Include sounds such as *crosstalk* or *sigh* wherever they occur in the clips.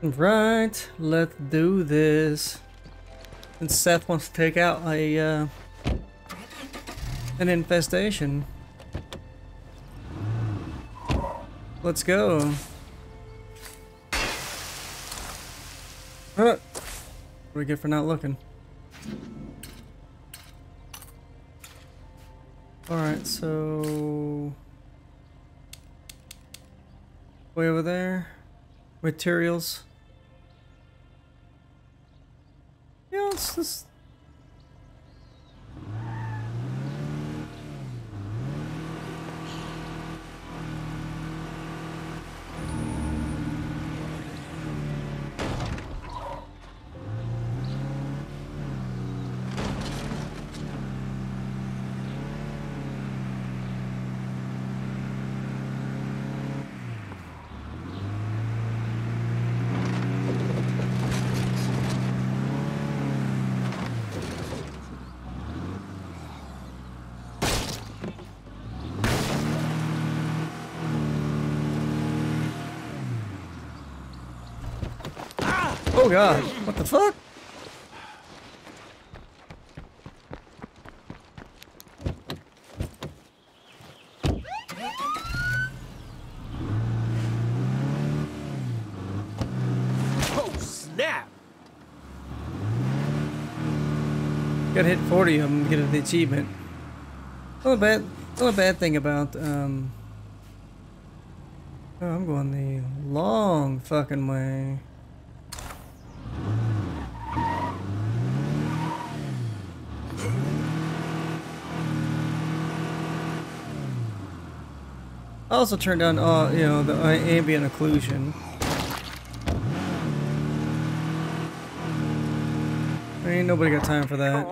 Right, let's do this. And Seth wants to take out a uh, an infestation. Let's go. Huh. What do we get for not looking? Alright, so... Way over there. Materials. Let's just... Oh god, what the fuck? Oh, snap! Gotta hit 40 of them to get the achievement. Not a bad, not a bad thing about, um... Oh, I'm going the long fucking way. I also turned down, uh, you know, the uh, ambient occlusion. I ain't nobody got time for that.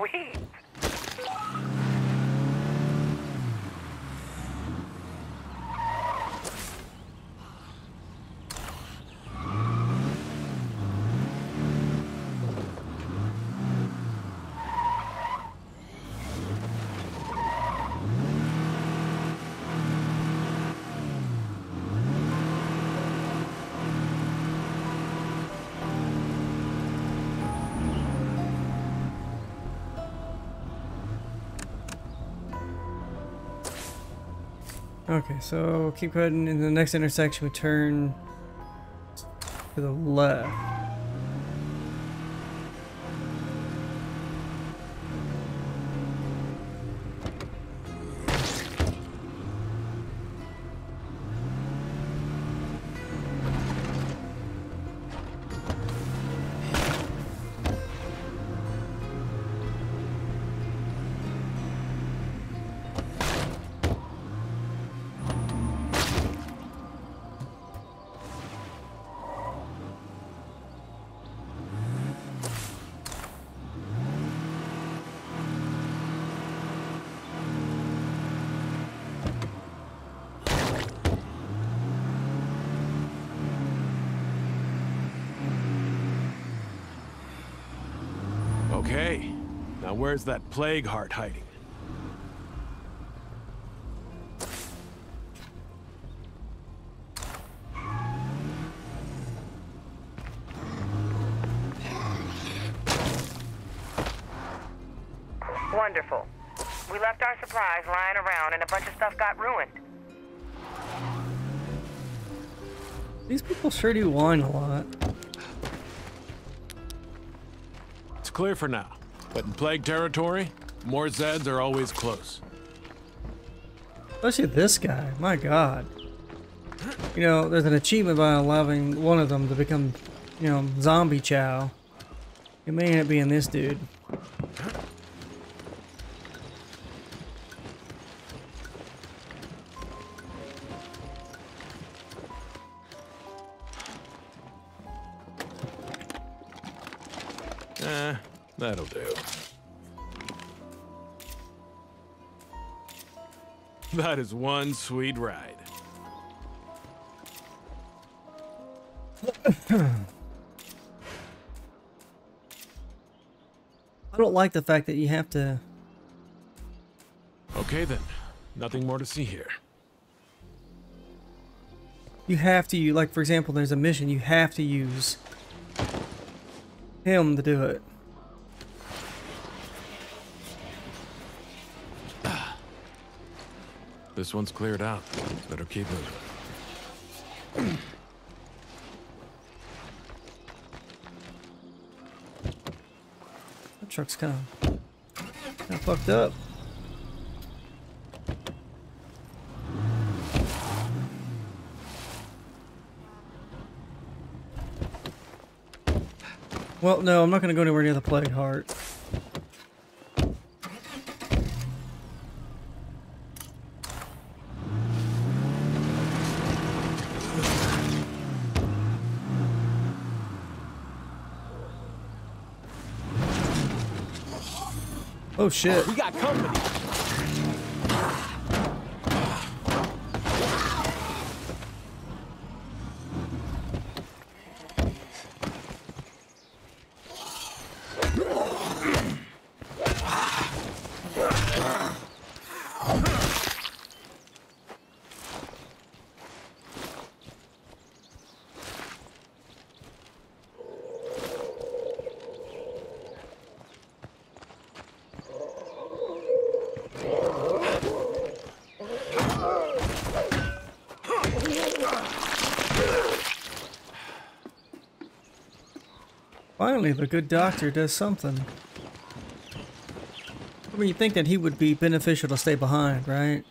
Okay, so keep going. In the next intersection, we turn to the left. Where's that plague heart hiding? Wonderful. We left our supplies lying around and a bunch of stuff got ruined. These people sure do whine a lot. It's clear for now, but in plague territory, more Zeds are always close. Especially this guy. My god. You know, there's an achievement by allowing one of them to become, you know, zombie chow. It may end up being this dude. That is one sweet ride. *coughs* I don't like the fact that you have to Okay then, nothing more to see here. you have to use like for example there's a mission you have to use him to do it. This one's cleared out. Better keep moving. That truck's kind of kind of fucked up. Well, no, I'm not going to go anywhere near the plague heart. Oh shit. We got company. Finally, the good doctor does something. I mean, you think that he would be beneficial to stay behind, right?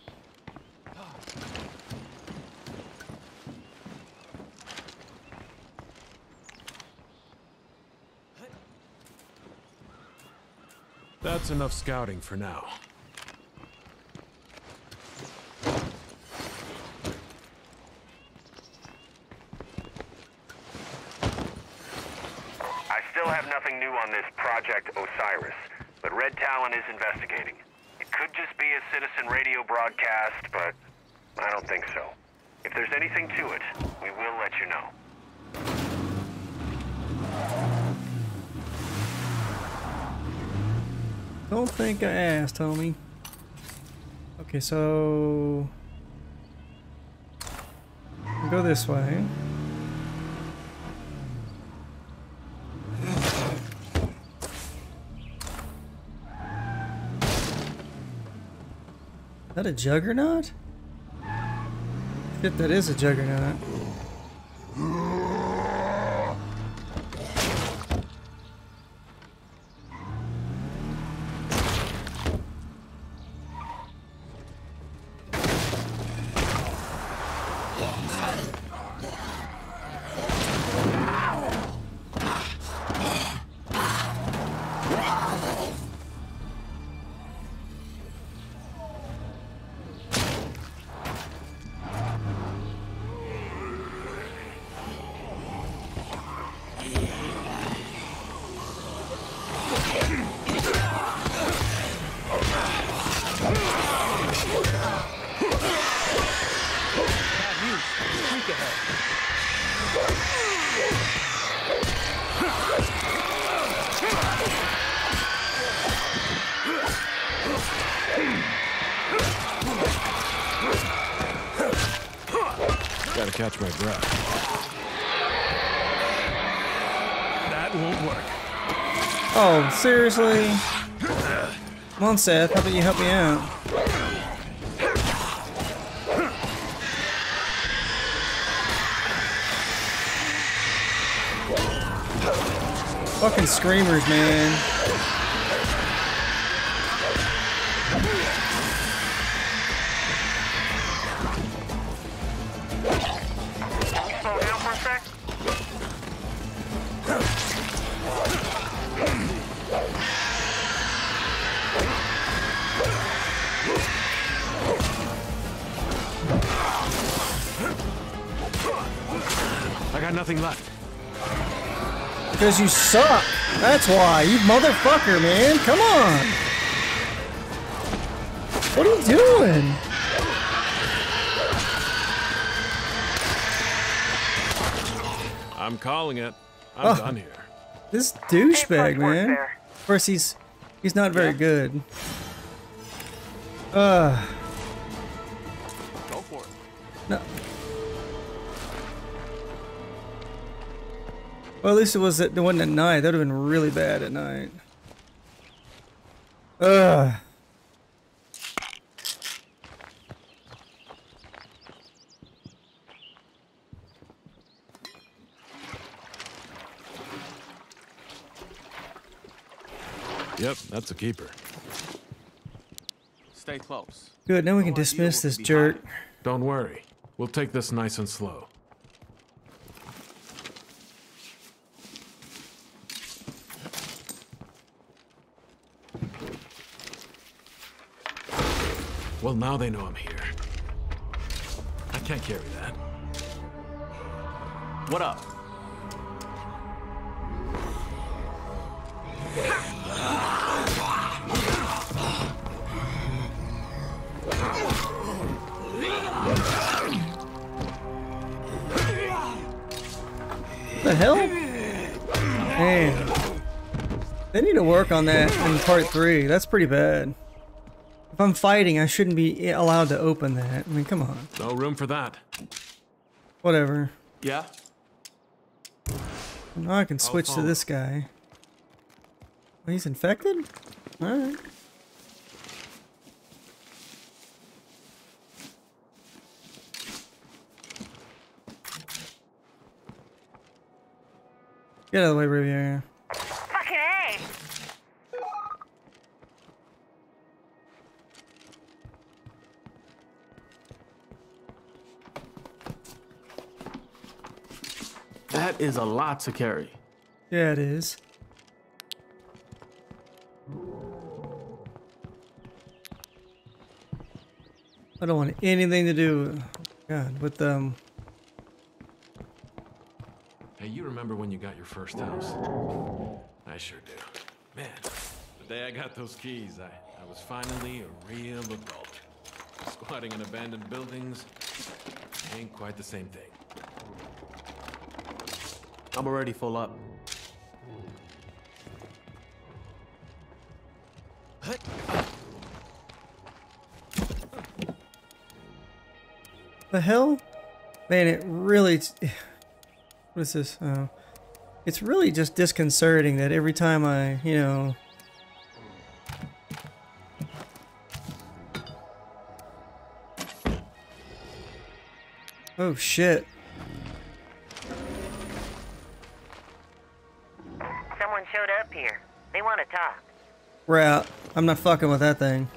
That's enough scouting for now. I still have nothing new on this Project Osiris, but Red Talon is investigating. It could just be a citizen radio broadcast, but I don't think so. If there's anything to it, we will let you know. Don't asked, homie. Okay, so... Go this way. Is that a juggernaut? Shit, that is a juggernaut. My breath. That won't work. Oh, seriously? Come on, Seth. How about you help me out? Fucking screamers, man. Because you suck. That's why. You motherfucker, man. Come on. What are you doing? I'm calling it. I'm Oh. done here. This douchebag, man. there. Of course, he's he's not very good. Uh, Go for it. no. Well, at least it was it wasn't at night. That would have been really bad at night. Ugh. Yep, that's a keeper. Stay close. Good, now we can dismiss this could jerk. Don't worry. We'll take this nice and slow. Now they know I'm here. I can't carry that. What up? the hell? Man. They need to work on that in part three. That's pretty bad. If I'm fighting, I shouldn't be allowed to open that. I mean, come on. No room for that. Whatever. Yeah? Now I can switch to this guy. Oh, he's infected? Alright. Get out of the way, Riviera. Fucking A! That is a lot to carry. Yeah, it is. I don't want anything to do, God, with them. Hey, you remember when you got your first house? I sure do. Man, the day I got those keys, I, I was finally a real adult. Squatting in abandoned buildings ain't quite the same thing. I'm already full up. The hell? Man, it really. *sighs* What is this? Oh. It's really just disconcerting that every time I, you know. Oh shit. I'm not fucking with that thing.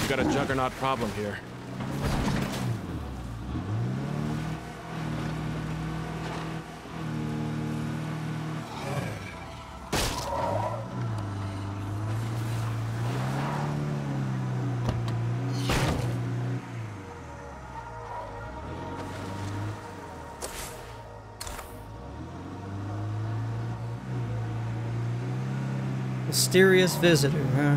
We got a juggernaut problem here. Mysterious visitor, huh?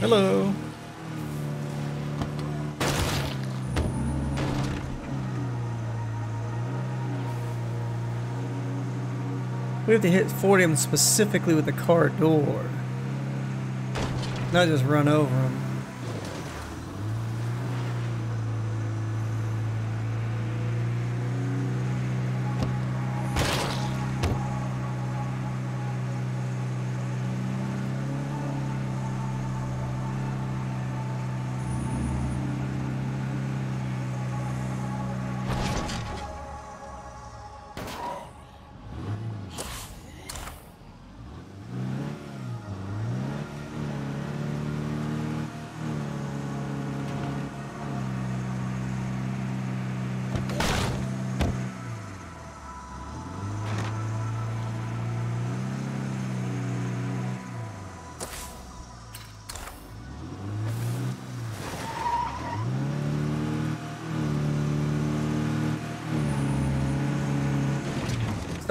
Hello. We have to hit 40 of them specifically with the car door. Not just run over him.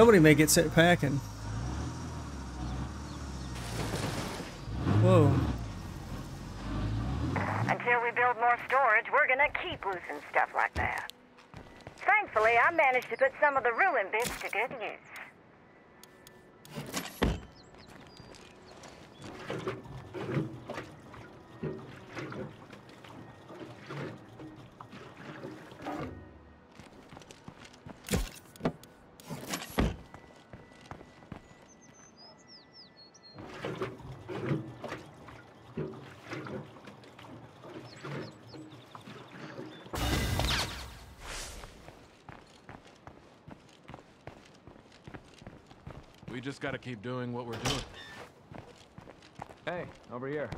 Somebody may get set packing. Whoa. Until we build more storage, we're gonna keep losing stuff like that. Thankfully, I managed to put some of the ruin bits to good use. We just gotta keep doing what we're doing. Hey, over here.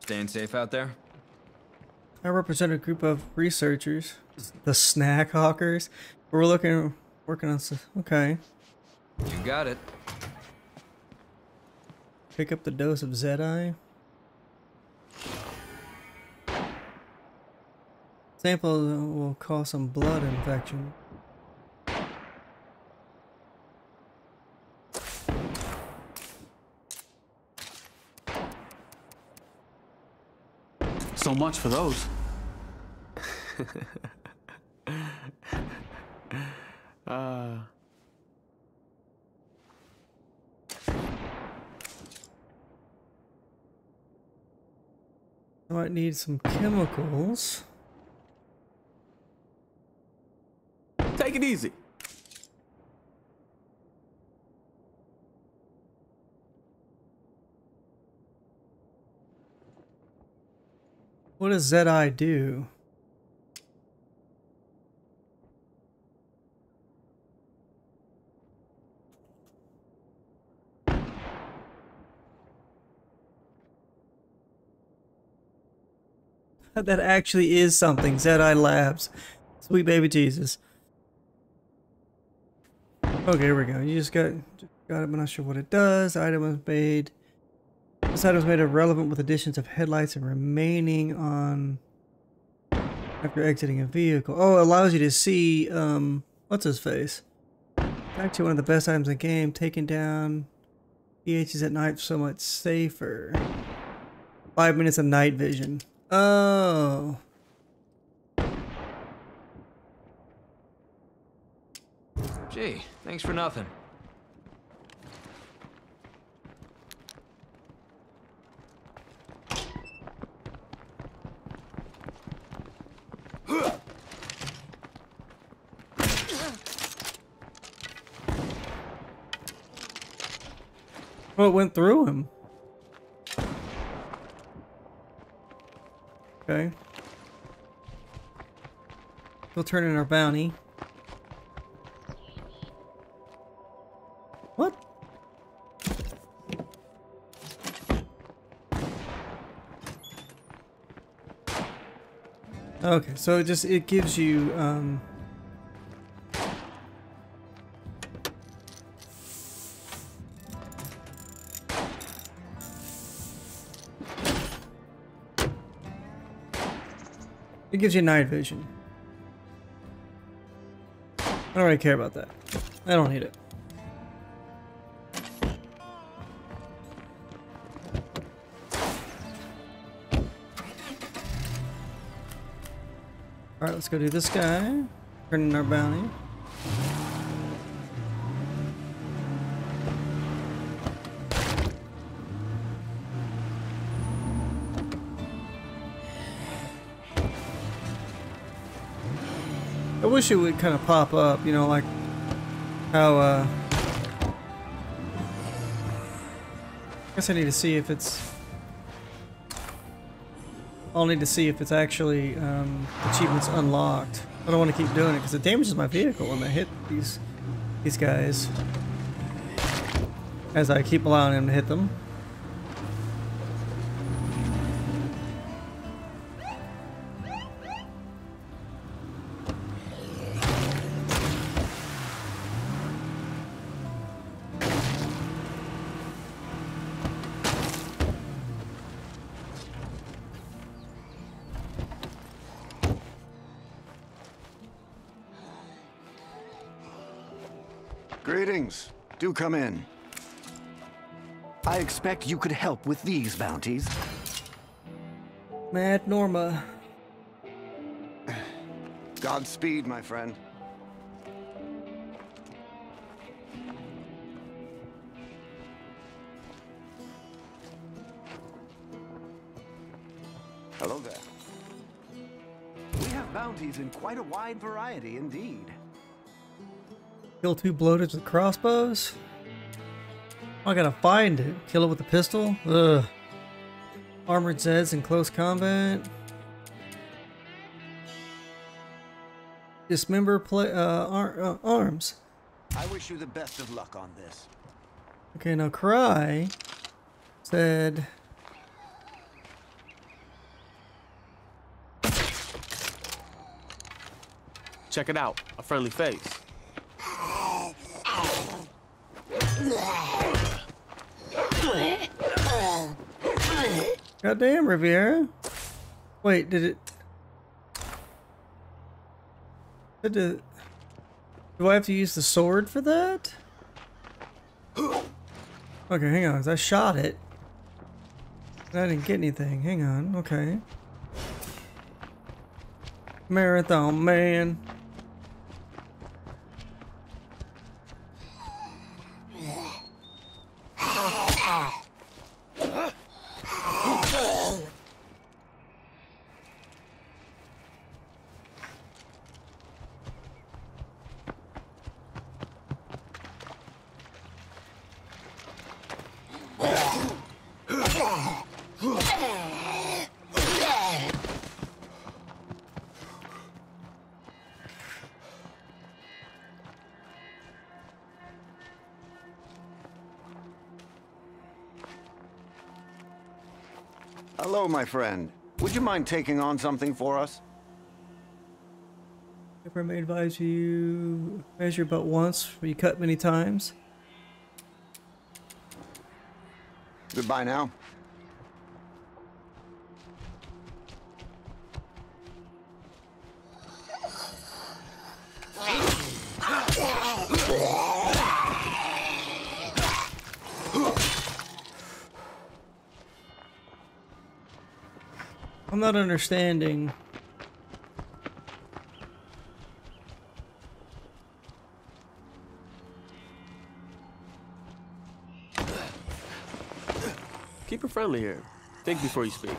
Staying safe out there? I represent a group of researchers, the snack hawkers. We're looking, working on. s- Okay, You got it. pick up the dose of Zedi. Sample will cause some blood infection. So much for those. *laughs* uh, I might need some chemicals. It easy. What does Zedi do? *laughs* That actually is something. Zedi Labs. Sweet baby Jesus. Okay, here we go. You just got got it, but not sure what it does. Item was made. This item was made irrelevant with additions of headlights and remaining on after exiting a vehicle. Oh, it allows you to see um what's his face. Actually one of the best items in the game, taking down EHs at night so much safer. Five minutes of night vision. Oh. Gee, thanks for nothing. Well, it went through him. Okay. We'll turn in our bounty. Okay, so it just it gives you um It gives you night vision. I don't really care about that. I don't need it. Let's go do this guy. Turn in our bounty. I wish it would kind of pop up, you know, like how, uh... I guess I need to see if it's... I'll need to see if it's actually, um, achievements unlocked. I don't want to keep doing it because it damages my vehicle when I hit these, these guys. As I keep allowing him to hit them. Greetings. Do come in. I expect you could help with these bounties. Mad Norma. Godspeed, my friend. Hello there. We have bounties in quite a wide variety indeed. Kill two bloaters with crossbows? I gotta find it. Kill it with a pistol? Ugh. Armored Zeds in close combat. Dismember play, uh, ar uh, arms. I wish you the best of luck on this. Okay, now Cry said Check it out. A friendly face. Goddamn, Riviera. Wait, did it... Did it... Do I have to use the sword for that? *gasps* Okay, hang on. I shot it. I didn't get anything. Hang on. Okay. Marathon man. Hello, my friend. Would you mind taking on something for us? If I may advise you measure but once, you cut many times. Goodbye now. Not understanding. Keep it friendly here. Think before you speak.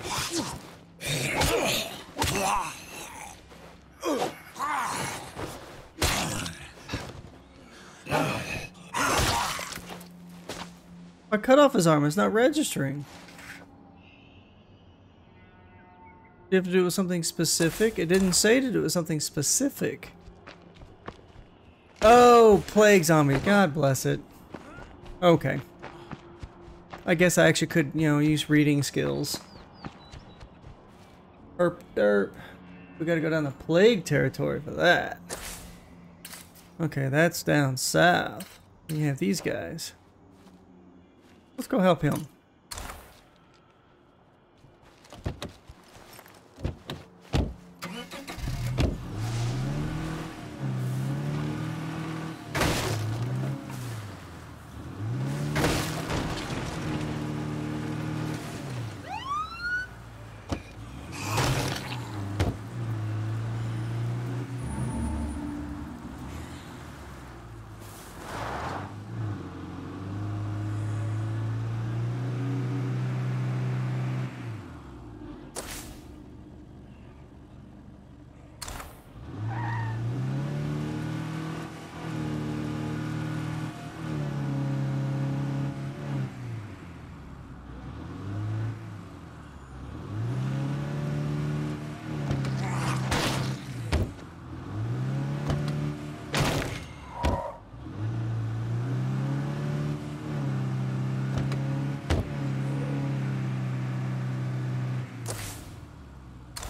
I cut off his arm. It's not registering. You have to do it with something specific? It didn't say to do it with something specific. Oh, plague zombie. God bless it. Okay. I guess I actually could, you know, use reading skills. Derp, derp. We gotta go down the plague territory for that. Okay, that's down south. We have these guys. Let's go help him.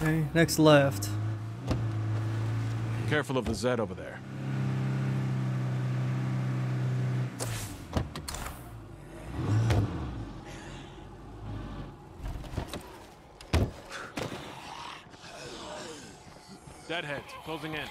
Okay, next left. Careful of the Zed over there. Deadheads, closing in.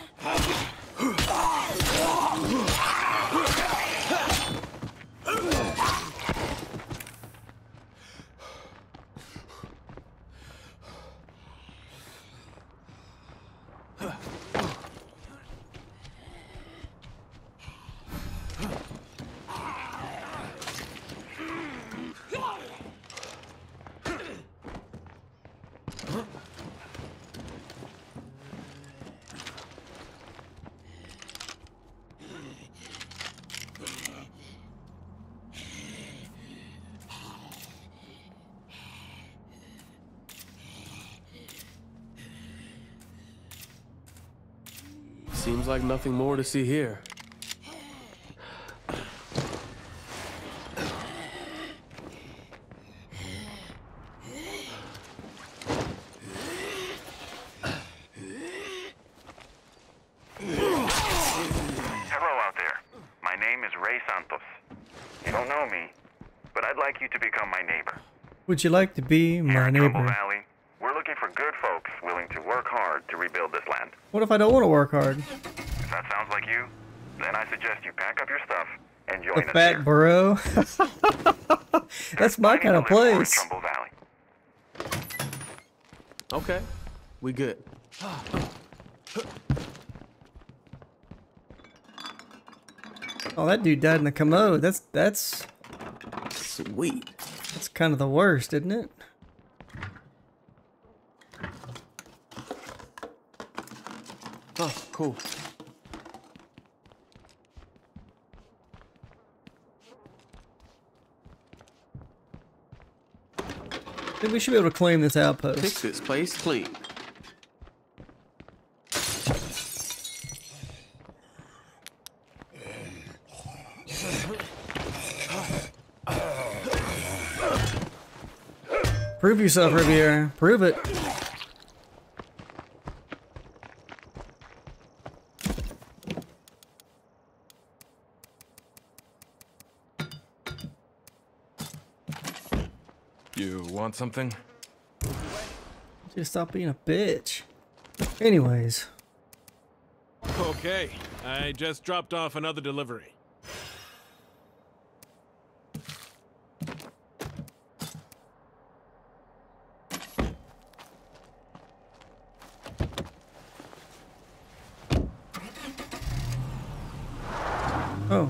Seems like nothing more to see here. Hello out there. My name is Ray Santos. You don't know me, but I'd like you to become my neighbor. Would you like to be my neighbor? Valley, we're looking for good folks willing to work hard to rebuild this land. What if I don't want to work hard? If that sounds like you, then I suggest you pack up your stuff and join The us fat here. bro. *laughs* That's my kind of live for in place. Okay, we good. Oh, that dude died in the commode. That's that's Sweet. that's kind of the worst, isn't it? Cool. I think we should be able to claim this outpost. Fix this place clean. Prove yourself, Riviera. Prove it. You want something? Just stop being a bitch. Anyways, Okay, I just dropped off another delivery. oh.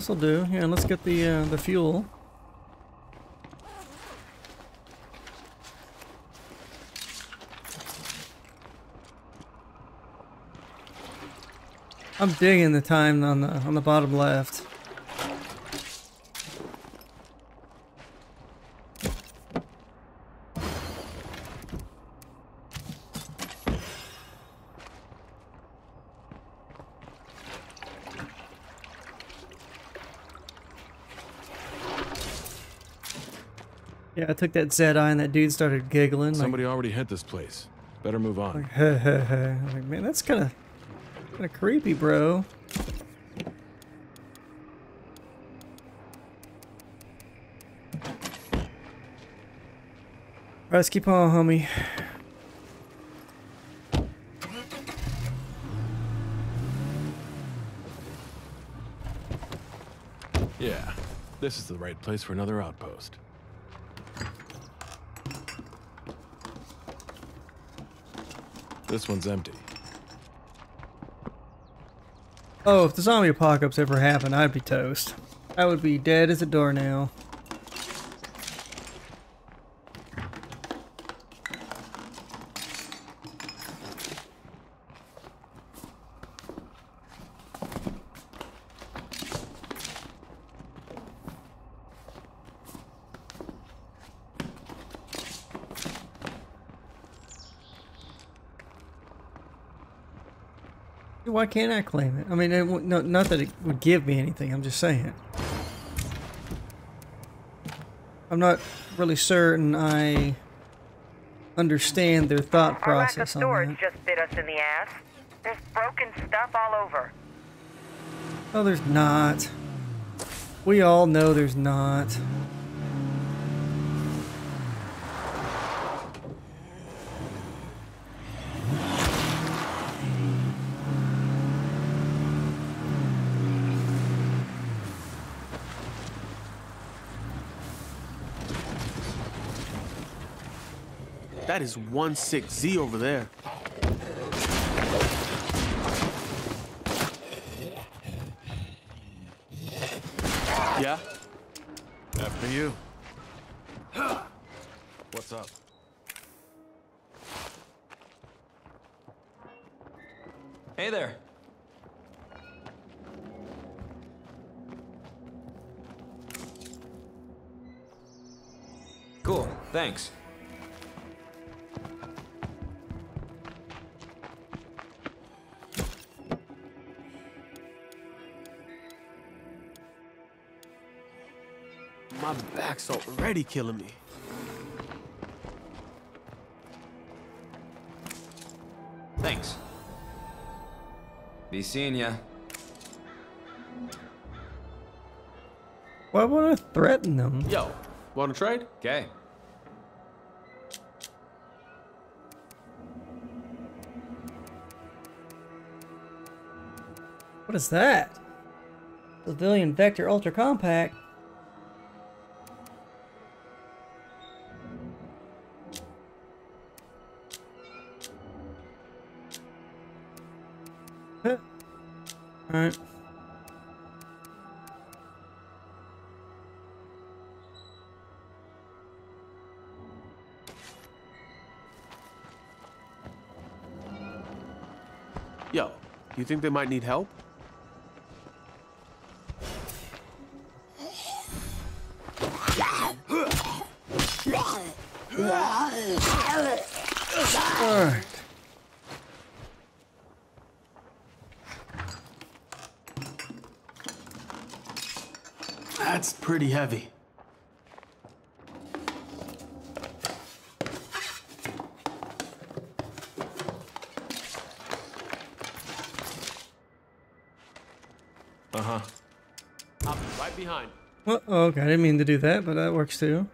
This'll do. Yeah, let's get the uh, the fuel. I'm digging the time on the on the bottom left. Took that Zed eye and that dude started giggling. Like, Somebody already hit this place. Better move on. like, *laughs* heh, heh, heh. Like, man, that's kind of kind of creepy, bro. Let's keep on, homie. Yeah, this is the right place for another outpost. This one's empty. Oh, if the zombie apocalypse ever happened, I'd be toast. I would be dead as a doornail. Why can't I claim it? I mean, it, w- no, not that it would give me anything. I'm just saying. I'm not really certain I understand their thought Our lack of process on storage that. just bit us in the ass. There's broken stuff all over. Oh, there's not. We all know there's not. That is 1-6Z over there. Yeah? After you. Already killing me. Thanks. Be seeing ya. Why would I threaten them? Yo, wanna trade? Okay. What is that? Civilian Vector Ultra Compact. Alright. Yo, you think they might need help? Pretty heavy. Uh-huh. Right behind. Well, okay, I didn't mean to do that, but that works too.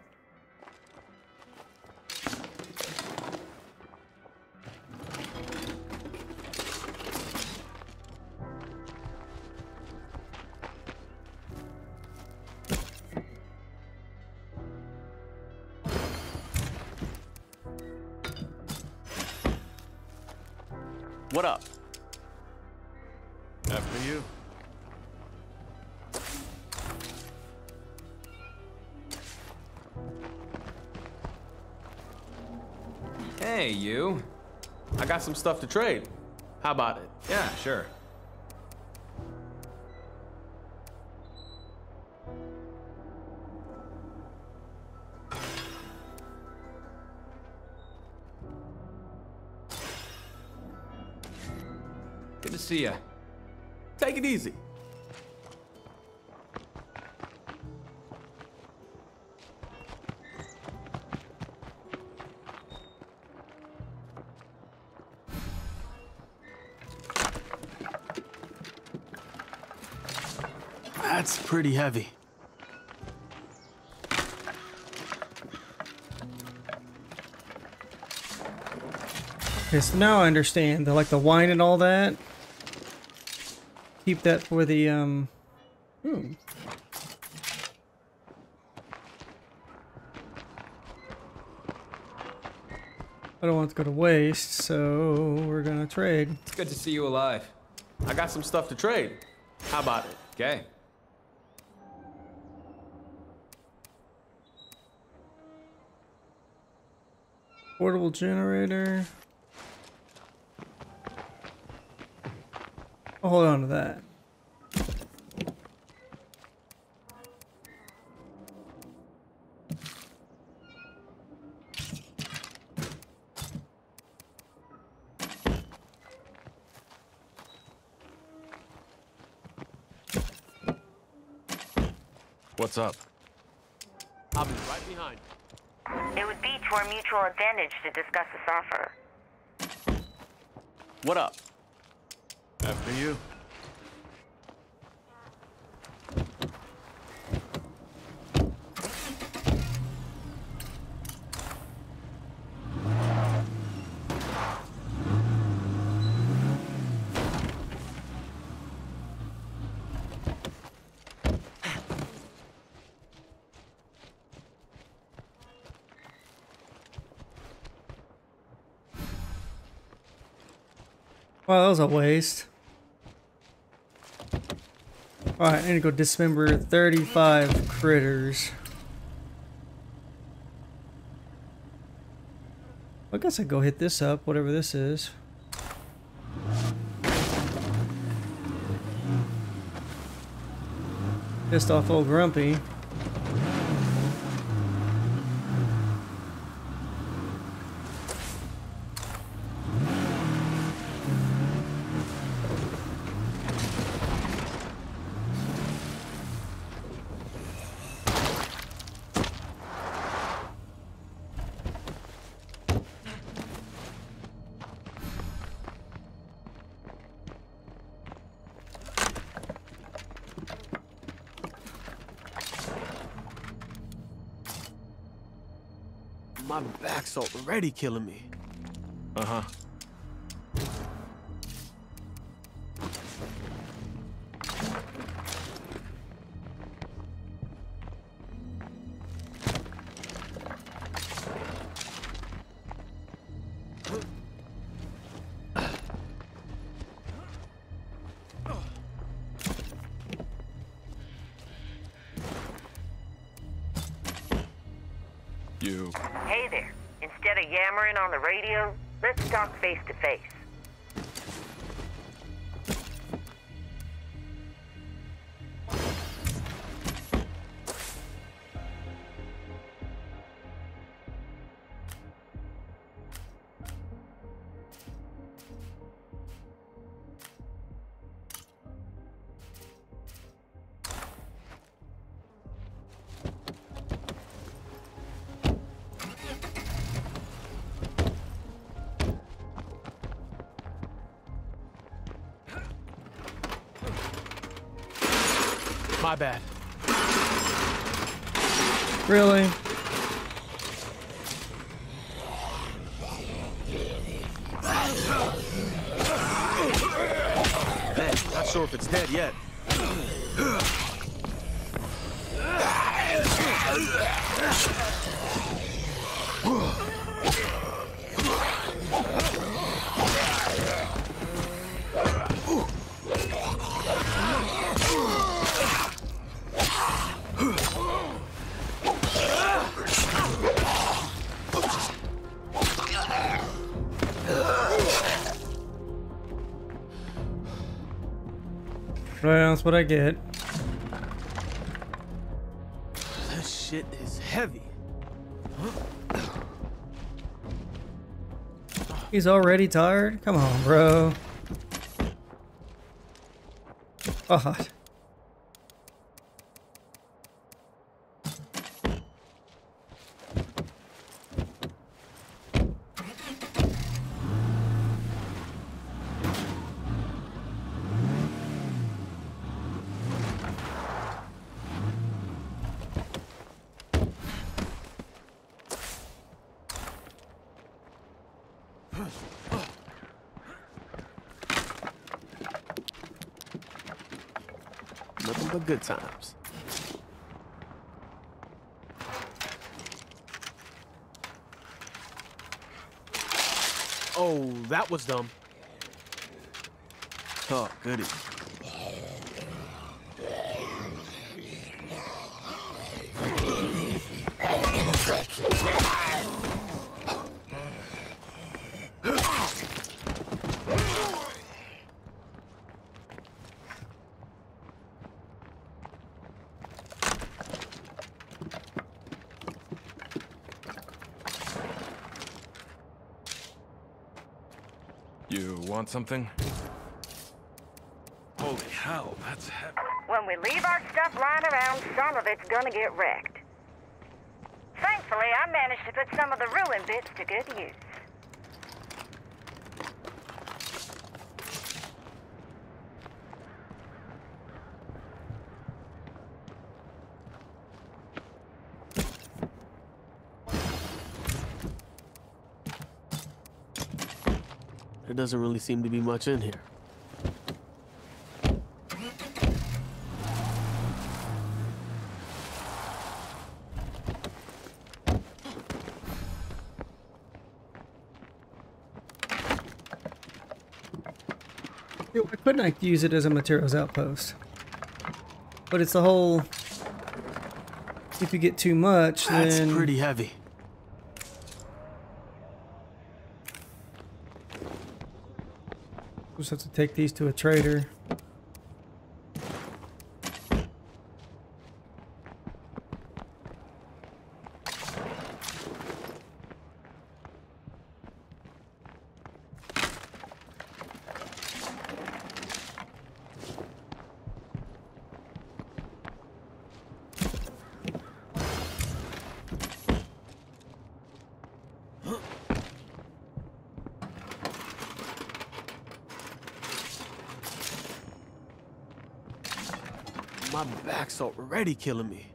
Some stuff to trade. How about it? Yeah, sure. Good to see ya. Take it easy. That's pretty heavy. Okay, so now I understand. The like the wine and all that. Keep that for the um. Hmm. I don't want to go to waste, so we're gonna trade. It's good to see you alive. I got some stuff to trade. How about it? Okay. Portable generator. I'll hold on to that. What's up? I'll be right behind. It would to our mutual advantage to discuss this offer. What up? After you. Wow, that was a waste. Alright, I need to go dismember 35 critters. I guess I go hit this up, whatever this is. Pissed off old Grumpy. Back's already killing me. Yammering My bad. Really? Man, not sure if it's dead yet. What I get. This shit is heavy. He's already tired? Come on, bro. God. Nothing but good times. Oh, that was dumb. Oh, goody. You want something? Holy hell, that's heavy. When we leave our stuff lying around, some of it's gonna get wrecked. Thankfully, I managed to put some of the ruin bits to good use. There doesn't really seem to be much in here. Why couldn't I use it as a materials outpost? But it's the whole... If you get too much, That's then... pretty heavy. Just have to take these to a trader. My back's already killing me.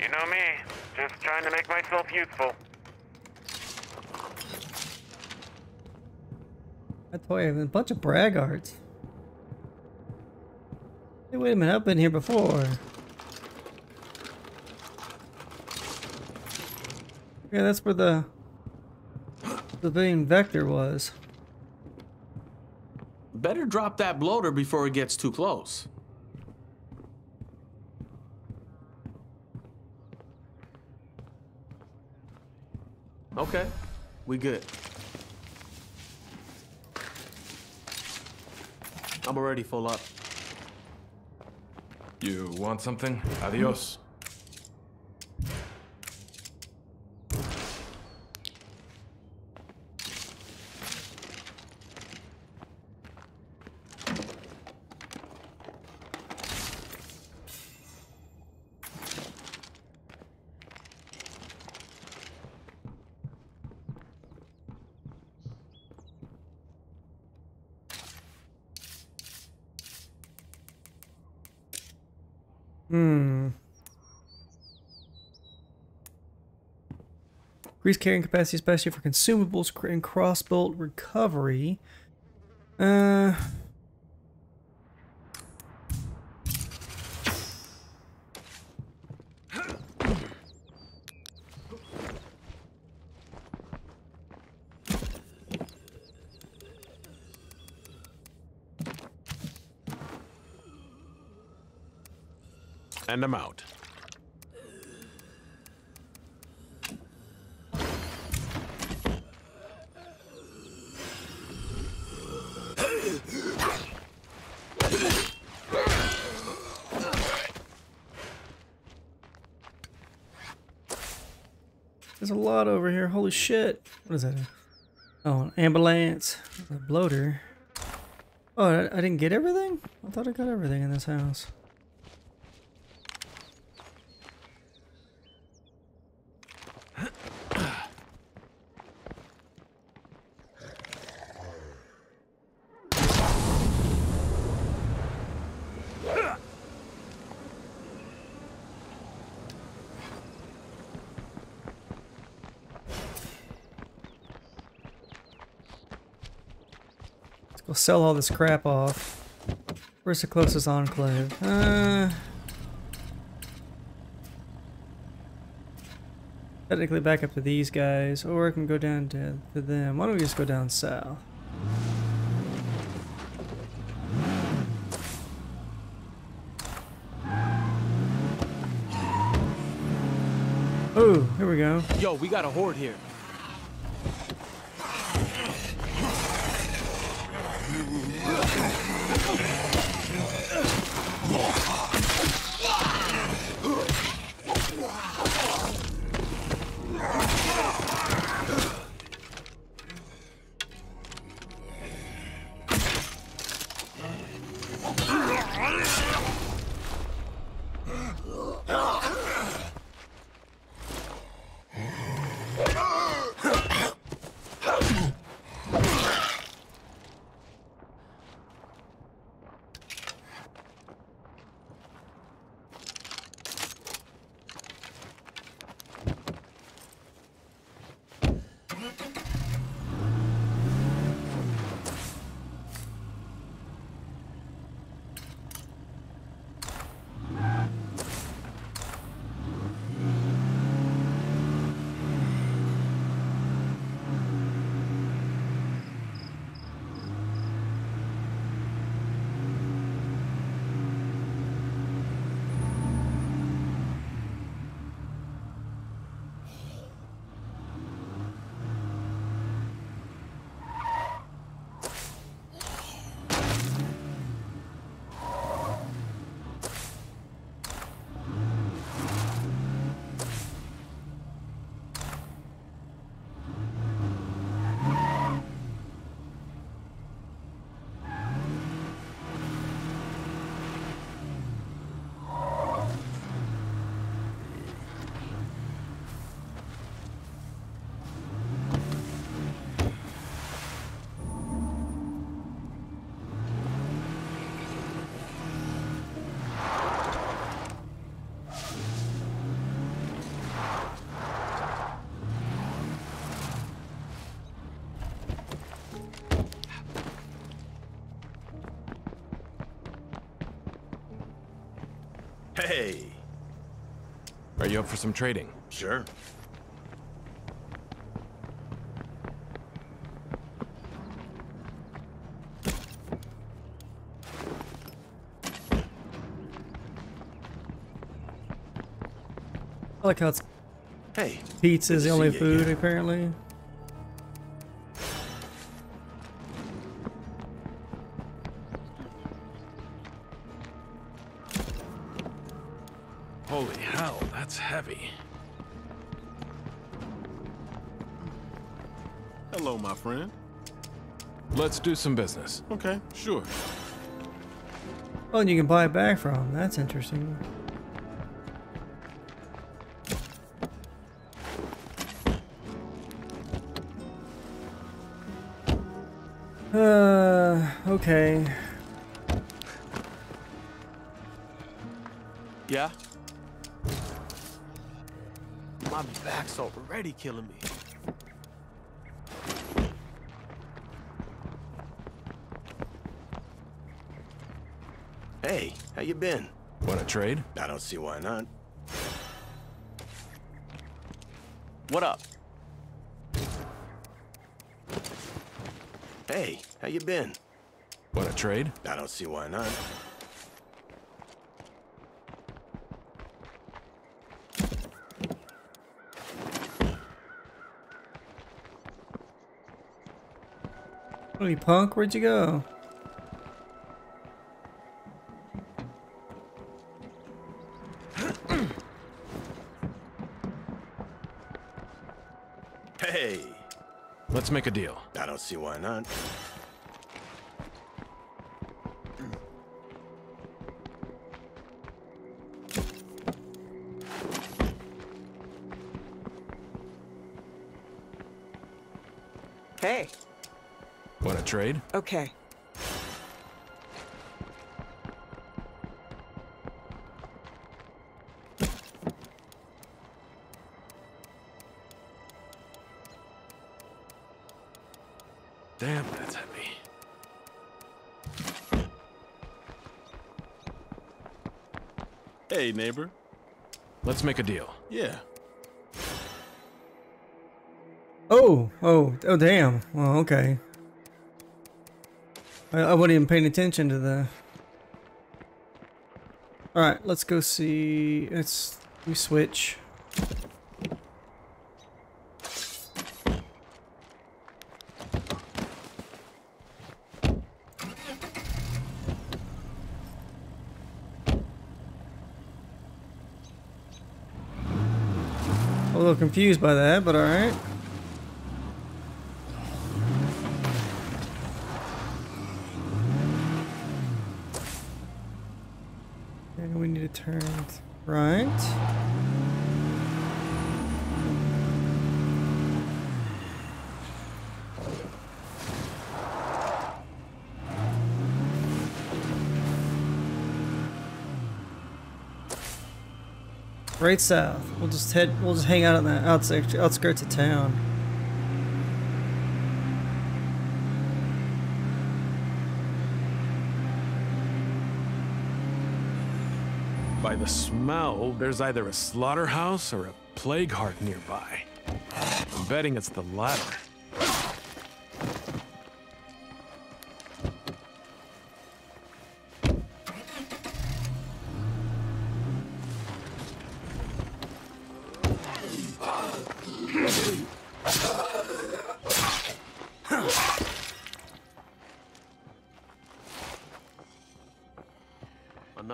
You know me, just trying to make myself useful. I told you, a bunch of braggarts. Hey, wait a minute, I've been here before. Yeah, that's where the the civilian vector was. Better drop that bloater before it gets too close. Okay, we good. I'm already full up. You want something? Adios. Hmm. Increased carrying capacity, especially for consumables and crossbolt recovery. Uh. And I'm out. There's a lot over here. Holy shit. What is that? Oh, an ambulance. A bloater. Oh, I, I didn't get everything? I thought I got everything in this house. Sell all this crap off. Where's the closest enclave? Uh, technically back up to these guys, or I can go down to, to them. Why don't we just go down south? Oh, here we go. Yo, we got a horde here. Oh. Hey. Are you up for some trading? Sure. I like how it's Hey. pizza is the only food again. apparently. Do some business. Okay, sure. Oh, and you can buy it back from. That's interesting. Uh, okay. Yeah? My back's already killing me. Hey, how you been? Want to trade? I don't see why not. What up? Hey, how you been? Want to trade? I don't see why not. Holy punk? Where'd you go? Let's make a deal. I don't see why not. Hey, Want to trade? okay. Hey, neighbor. Let's make a deal. Yeah. Oh, oh, oh, damn. Well, okay. I, I wasn't even paying attention to the. All right, let's go see. Let's we switch. Little confused by that, but all right. And we need to turn right. Right south. We'll just head. We'll just hang out on the outskirts outskirts of town. By the smell, there's either a slaughterhouse or a plague heart nearby. I'm betting it's the latter.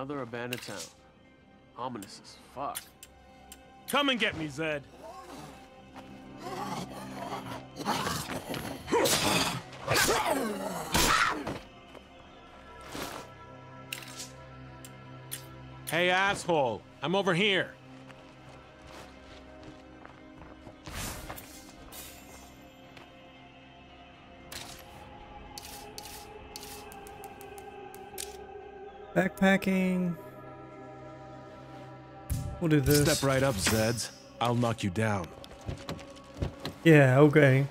Another abandoned town. Ominous as fuck. Come and get me, Zed. Hey, asshole. I'm over here. Backpacking. We'll do this. Step right up, Zeds. I'll knock you down. Yeah, okay.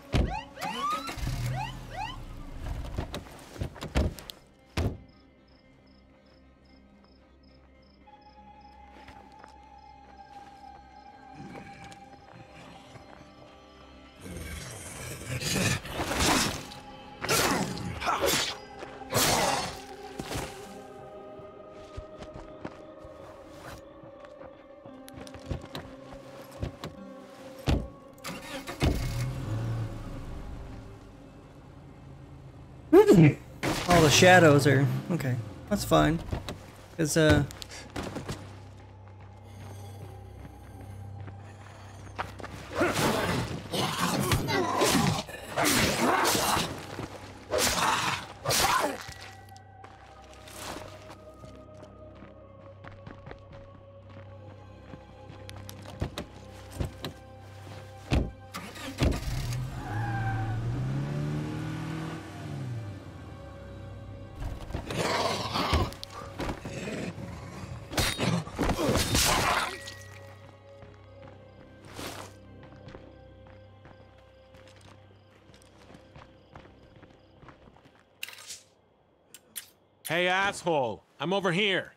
Shadows are okay. That's fine. Cause uh. Hey, asshole. I'm over here.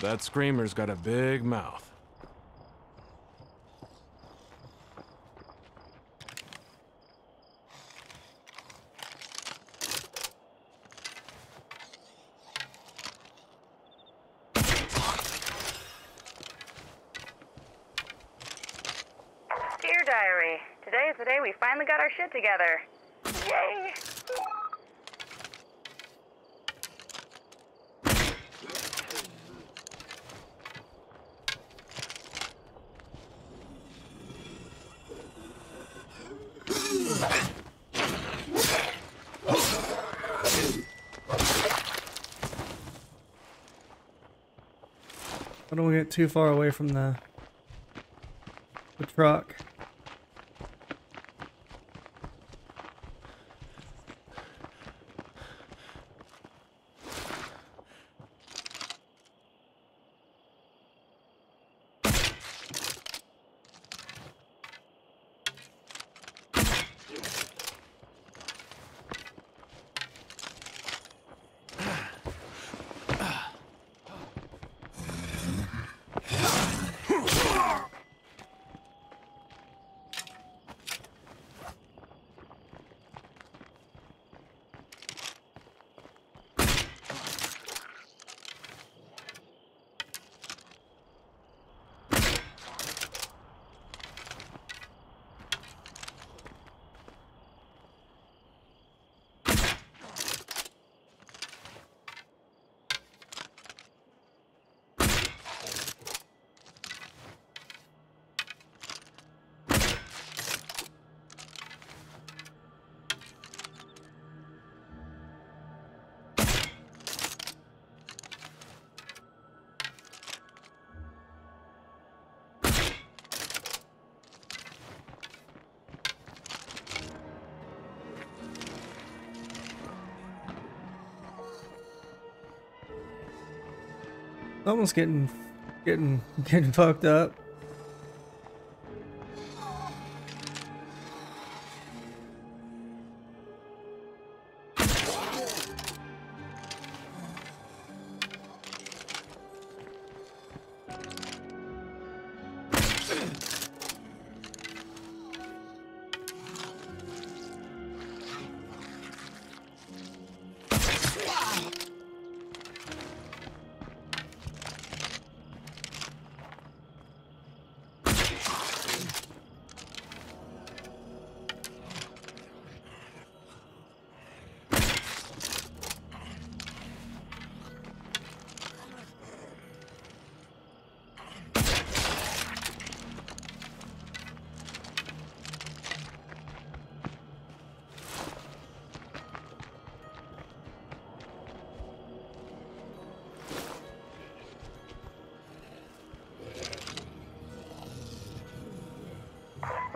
That screamer's got a big mouth. Dear Diary, today is the day we finally got our shit together. Yay! I don't get too far away from the the truck. Almost getting getting *laughs* getting fucked up.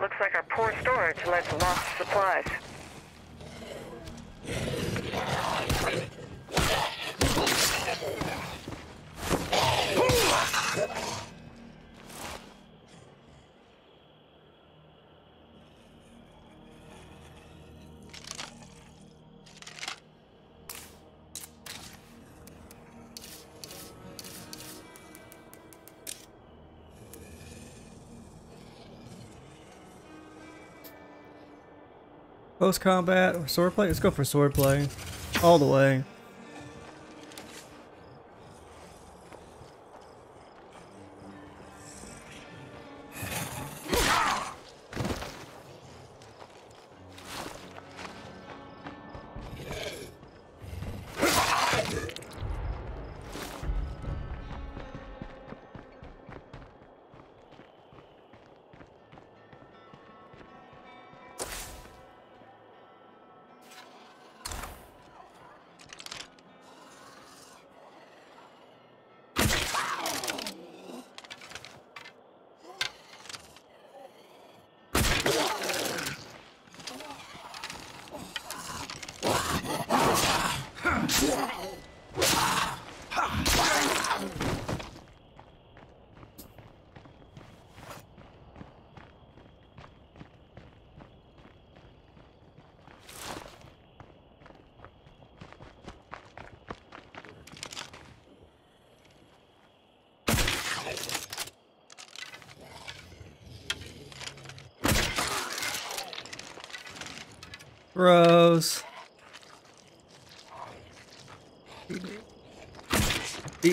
Looks like our poor storage led to lost supplies. Post combat or sword play? Let's go for sword play. All the way.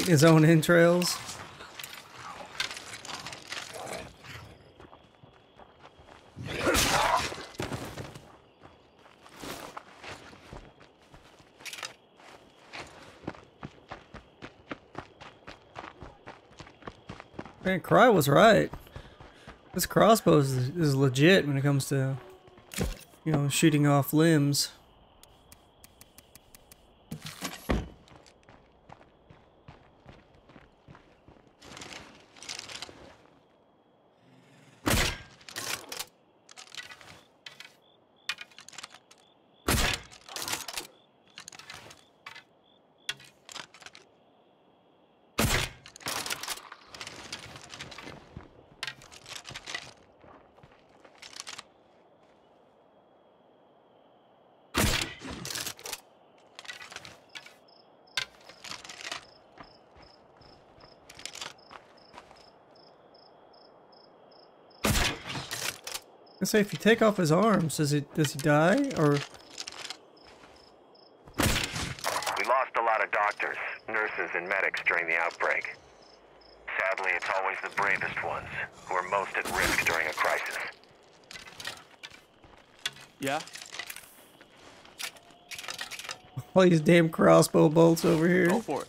Eating his own entrails. Man, Cry was right. This crossbow is, is legit when it comes to, you know, shooting off limbs. Say if you take off his arms, does he does he die or? We lost a lot of doctors, nurses, and medics during the outbreak. Sadly, it's always the bravest ones who are most at risk during a crisis. Yeah? *laughs* All these damn crossbow bolts over here. Go for it.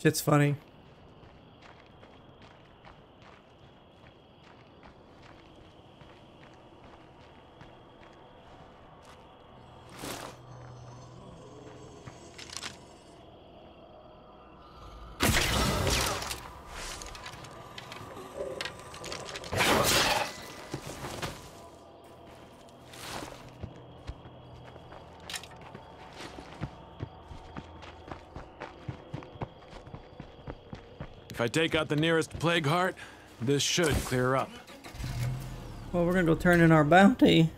Shit's funny. If I take out the nearest plague heart, this should clear up. Well, we're gonna go turn in our bounty.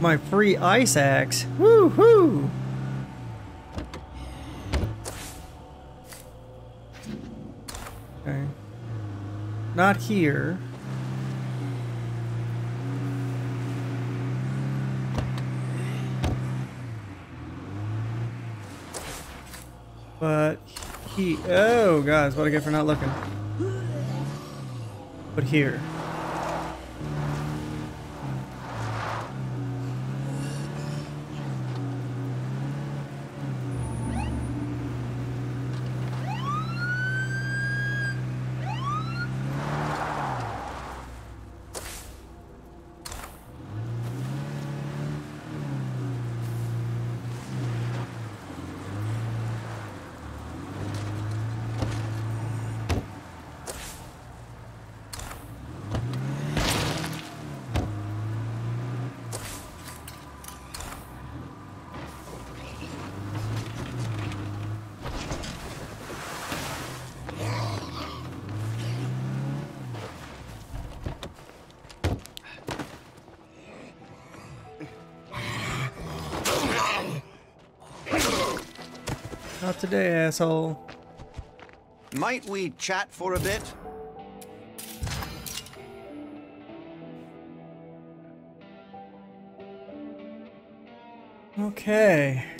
My free ice axe. Woo hoo! Okay. Not here. But he, oh god, that's what I get for not looking. But here. Today, asshole. Might we chat for a bit? Okay.